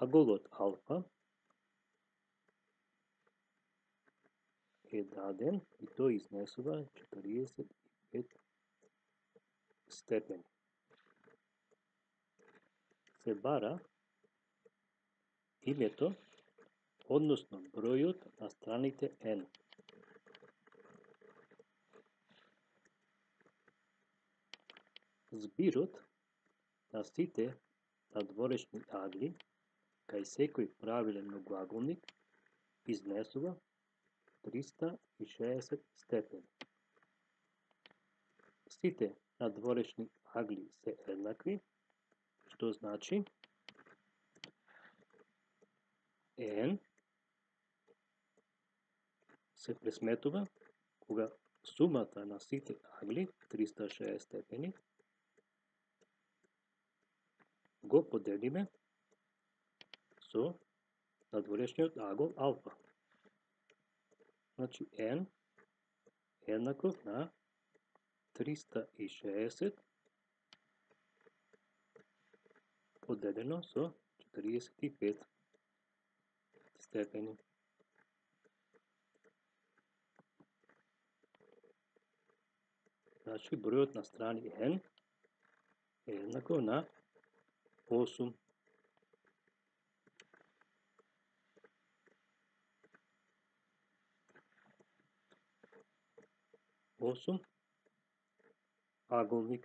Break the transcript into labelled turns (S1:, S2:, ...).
S1: аголот алфа е даден и тој изнесува 45 степени. Се бара името, односно бројот на страните n. Збирот на сите надворешни агли кај секој правилен многоаголник изнесува 360 степени. Сите надворешни агли се еднакви, што значи n се пресметува кога сумата на сите агли 360 степени го поделиме su nadvorešnji odlagov alfa. Znači n jednako na 360 podeljeno so 45 stepeni. Znači, brojot na strani n je jednako na 8 olsun. Agonlik